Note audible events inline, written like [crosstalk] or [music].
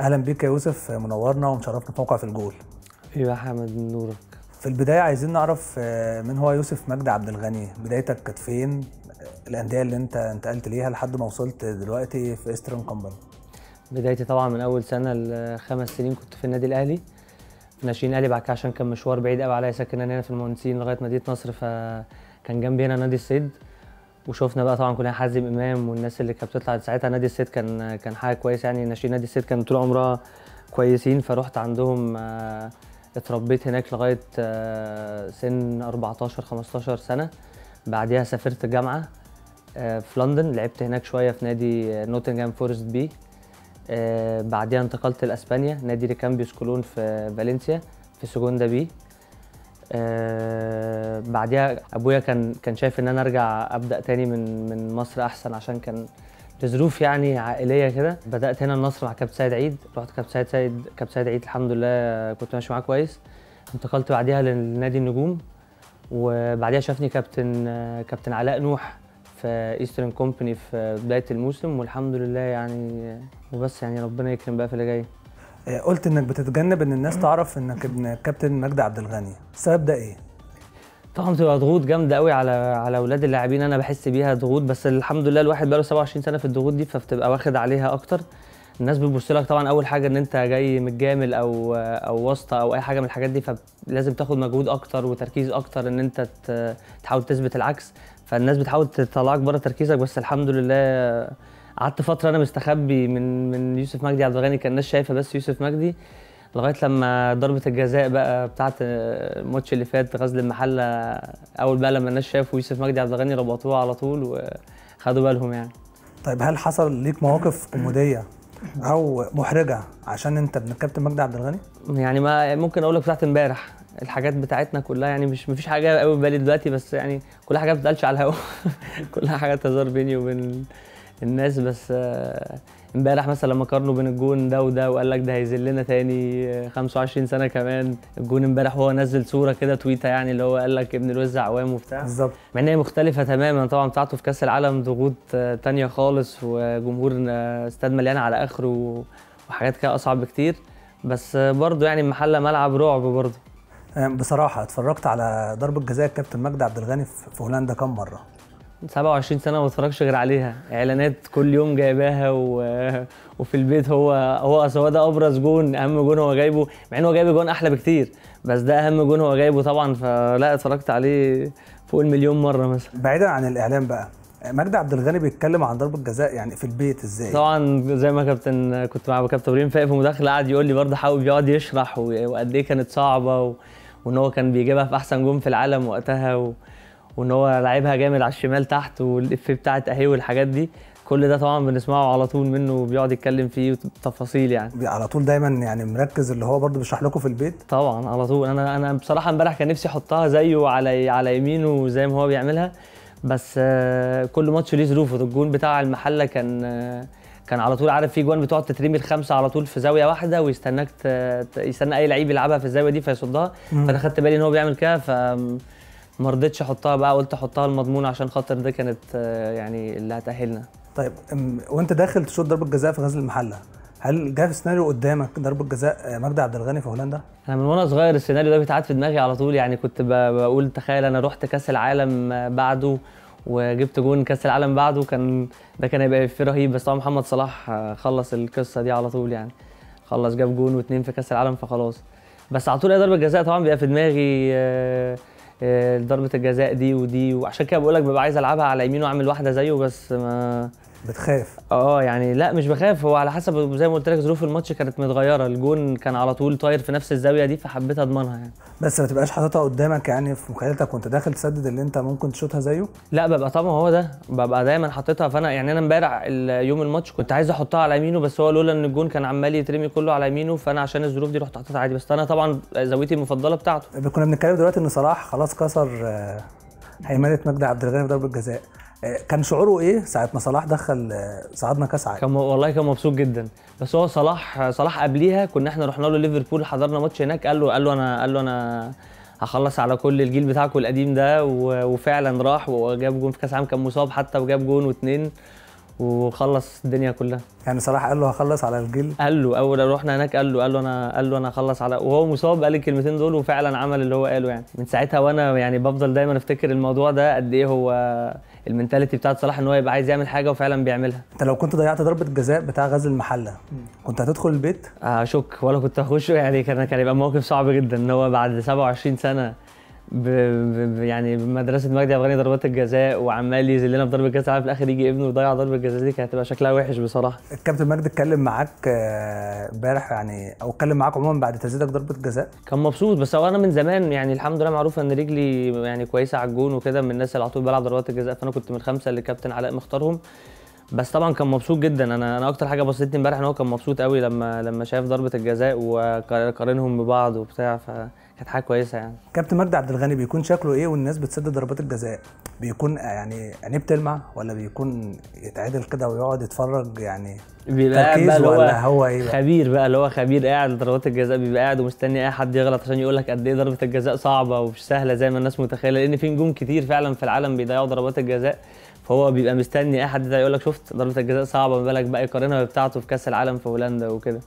أهلا بيك يا يوسف منورنا ومشرفنا في موقع في الجول. يا حمد نورك. في البداية عايزين نعرف آه، من هو يوسف مجدي عبد الغني؟ بدايتك كانت فين؟ الأندية اللي أنت انتقلت ليها لحد ما وصلت دلوقتي في إيسترن كومباني بدايتي طبعا من أول سنة لخمس سنين كنت في النادي الأهلي. في ناشئين الاهلي بعد كده عشان كان مشوار بعيد قوي عليا ساكن أنا هنا في المهندسين لغاية مدينة نصر فكان جنبي هنا نادي الصيد. وشفنا بقى طبعا كلنا حازم إمام والناس اللي كانت بتطلع ساعتها نادي الصيد كان كان حاجة كويسة يعني. ناشئين نادي الصيد كان طول عمرها كويسين فرحت عندهم آه، اتربيت هناك لغاية آه، سن 14 15 سنة. بعديها سافرت جامعة آه، في لندن. لعبت هناك شوية في نادي نوتنغهام فورست B. بعديها انتقلت لأسبانيا نادي ريكامبيوس كولون في فالنسيا في سيجوندا B. آه، بعديها أبويا كان كان شايف إن أنا أرجع أبدأ تاني من من مصر أحسن عشان كان لظروف يعني عائلية كده. بدأت هنا النصر مع كابتن سيد عيد. رحت كابتن سيد سيد كابتن سيد عيد الحمد لله كنت ماشي معاه كويس. انتقلت بعديها لنادي النجوم. وبعديها شافني كابتن كابتن علاء نوح في ايسترن كومباني في بداية الموسم. والحمد لله يعني وبس يعني ربنا يكرم بقى في اللي جاي. قلت إنك بتتجنب إن الناس تعرف إنك ابن كابتن مجدي عبد الغني. السبب ده إيه؟ طبعا بتبقى ضغوط جامدة قوي على على أولاد اللاعبين أنا بحس بيها ضغوط بس الحمد لله الواحد بقاله 27 سنة في الضغوط دي فبتبقى واخد عليها أكتر. الناس بتبص لك طبعا أول حاجة إن أنت جاي متجامل أو أو واسطة أو أي حاجة من الحاجات دي فلازم تاخد مجهود أكتر وتركيز أكتر إن أنت تحاول تثبت العكس. فالناس بتحاول تطلعك بره تركيزك بس الحمد لله قعدت فترة أنا مستخبي من من يوسف مجدي عبد الغني كان الناس شايفة بس يوسف مجدي لغاية لما ضربة الجزاء بقى بتاعه الماتش اللي فات غزل المحلة أول بقى لما الناس شافوا يوسف مجدي عبد الغني ربطوه على طول وخدوا بالهم يعني. طيب هل حصل ليك مواقف كوميدية أو محرجة عشان أنت ابن الكابتن مجدي عبد الغني؟ يعني ما ممكن أقول لك بتاعت امبارح الحاجات بتاعتنا كلها يعني مش مفيش حاجة قوي في بالي دلوقتي بس يعني كل حاجة ما بتتقالش على الهوا. [laughs] كلها حاجات هزار بيني وبين الناس بس آه، امبارح مثلا لما قارنوا بين الجون ده وده وقال لك ده هيذلنا تاني آه، 25 سنة كمان الجون امبارح وهو نزل صورة كده تويتة يعني اللي هو قال لك ابن الوز عوام وبتاع. بالظبط. مع إن هي مختلفة تماما طبعا بتاعته في كأس العالم ضغوط آه، تانية خالص وجمهور آه، استاد مليان على آخره وحاجات كده أصعب بكتير. بس آه، برضه يعني المحله ملعب رعب برضه آه، بصراحة اتفرجت على ضربة جزاء الكابتن مجدي عبد الغني في في هولندا كام مرة؟ 27 سنة ما بتفرجش غير عليها. إعلانات كل يوم جايباها و... وفي البيت هو هو أصل هو ده أبرز جون أهم جون هو جايبه مع ان هو جايب جون أحلى بكتير بس ده أهم جون هو جايبه طبعا. فلا اتفرجت عليه فوق المليون مرة مثلا. بعيدا عن الإعلام بقى مجدي عبد الغني بيتكلم عن ضربة جزاء يعني في البيت إزاي؟ طبعا زي ما كابتن كنت مع كابتن إبراهيم فايق في مداخلة قعد يقول لي برضه حاول بيقعد يشرح وقد إيه كانت صعبة و... وإن هو كان بيجيبها في أحسن جون في العالم وقتها و... وإن هو لعبها جامد على الشمال تحت والإف بتاعت أهي والحاجات دي كل ده طبعا بنسمعه على طول منه وبيقعد يتكلم فيه بتفاصيل يعني. على طول دايما يعني مركز اللي هو برضه بيشرح لكم في البيت؟ طبعا على طول. أنا أنا بصراحة امبارح كان نفسي أحطها زيه على على يمينه زي ما هو بيعملها بس آه، كل ماتش ليه ظروفه. الجون بتاع المحلة كان آه، كان على طول عارف في جوان بتقعد تترمي الخمسة على طول في زاوية واحدة ويستناك ت- يستنى أي لعيب يلعبها في الزاوية دي فيصدها. فأنا خدت بالي إن هو بيعمل كده ف ما رضيتش احطها بقى قلت احطها المضمون عشان خاطر ده كانت آه، يعني اللي هتأهلنا. طيب وأنت داخل تشوط ضربة جزاء في غزل المحلة هل جه في سيناريو قدامك ضربة جزاء آه، مجدي عبد الغني في هولندا؟ أنا من وأنا صغير السيناريو ده بيتعاد في دماغي على طول يعني كنت بقول تخيل أنا رحت كأس العالم بعده وجبت جون كأس العالم بعده كان ده كان هيبقى في رهيب بس طبعا محمد صلاح آه، خلص القصة دي على طول يعني. خلص جاب جون واتنين في كأس العالم فخلاص. بس على طول أي ضربة جزاء طبعا بيبقى في دماغي آه، آه، ضربه الجزاء دي ودي. وعشان كده بقول لك ببقى عايز ألعبها على يمين وأعمل واحدة زيه بس ما بتخاف. آه يعني لا مش بخاف. هو على حسب زي ما قلت لك ظروف الماتش كانت متغيرة. الجون كان على طول طاير في نفس الزاوية دي فحبيت أضمنها يعني. بس ما تبقاش حاططها قدامك يعني في مخيلتك وأنت داخل تسدد اللي أنت ممكن تشوطها زيه؟ لا ببقى طبعا هو ده. ببقى دايما حاططها. فأنا يعني أنا امبارح يوم الماتش كنت عايز أحطها على يمينه بس هو لولا إن الجون كان عمال يترمي كله على يمينه فأنا عشان الظروف دي رحت حاططها عادي. بس أنا طبعا زاويتي المفضلة بتاعته. كنا بنتكلم دلوقتي إن صلاح خلاص كسر آه، هيمنة مجدي عبد الغني في ضربة جزاء. كان شعوره إيه؟ ساعة ما صلاح دخل صعدنا كأس عالم. كان والله كان مبسوط جدا. بس هو صلاح صلاح قبليها كنا إحنا رحنا له ليفربول حضرنا ماتش هناك قال له قال له أنا قال له أنا هخلص على كل الجيل بتاعكم القديم ده وفعلا راح وجاب جون في كأس العالم كان مصاب حتى وجاب جون واتنين. وخلص الدنيا كلها. يعني صلاح قال له هخلص على الجيل؟ قال له أول رحنا هناك قال له قال له أنا قال له أنا هخلص على. وهو مصاب قال الكلمتين دول وفعلا عمل اللي هو قاله يعني. من ساعتها وأنا يعني بفضل دايما أفتكر الموضوع ده قد إيه هو ال mentality بتاعت صلاح إن هو يبقى عايز يعمل حاجة وفعلا بيعملها. أنت لو كنت ضيعت ضربة جزاء بتاع غزل المحلة كنت هتدخل البيت؟ اشك ولا كنت هخشه يعني. كان كان يبقى موقف صعب جدا إن هو بعد 27 سنة ب... ب... يعني بمدرسه مجدي أفغاني ضربات الجزاء وعمال يذلنا بضربه جزاء في الآخر يجي ابنه يضيع ضربه جزاء دي كانت هتبقى شكلها وحش بصراحة. الكابتن مجدي اتكلم معاك آه، امبارح يعني أو اتكلم معاك عموما بعد تسديدك ضربة جزاء؟ كان مبسوط بس هو أنا من زمان يعني الحمد لله معروف إن رجلي يعني كويسة على الجون وكده من الناس اللي على طول بلعب ضربات الجزاء فأنا كنت من الخمسه اللي كابتن علاء مختارهم. بس طبعا كان مبسوط جدا. أنا أنا أكتر حاجة بسطتني امبارح إن هو كان مبسوط قوي لما لما شاف ضربة الجزاء وقارنهم ببعض وبتاع فكانت حاجة كويسة يعني. كابتن مجدي عبد الغني بيكون شكله إيه والناس بتسدد ضربات الجزاء؟ بيكون يعني عينيه بتلمع ولا بيكون يتعدل كده ويقعد يتفرج يعني بيبقى قاعد تركيز ولا هو هو إيه؟ بقى؟ خبير بقى اللي هو خبير قاعد ضربات الجزاء بيبقى قاعد ومستني أي حد يغلط عشان يقول لك قد إيه ضربة الجزاء صعبة ومش سهلة زي ما الناس متخيلة لأن في نجوم كتير فعلا في العالم بيضيعوا ضربات الجزاء فهو بيبقى مستني أي حد يقول لك شفت ضربة الجزاء صعبة ما بالك بقى يقارنها بتاعته في كأس العالم في هولندا وكده.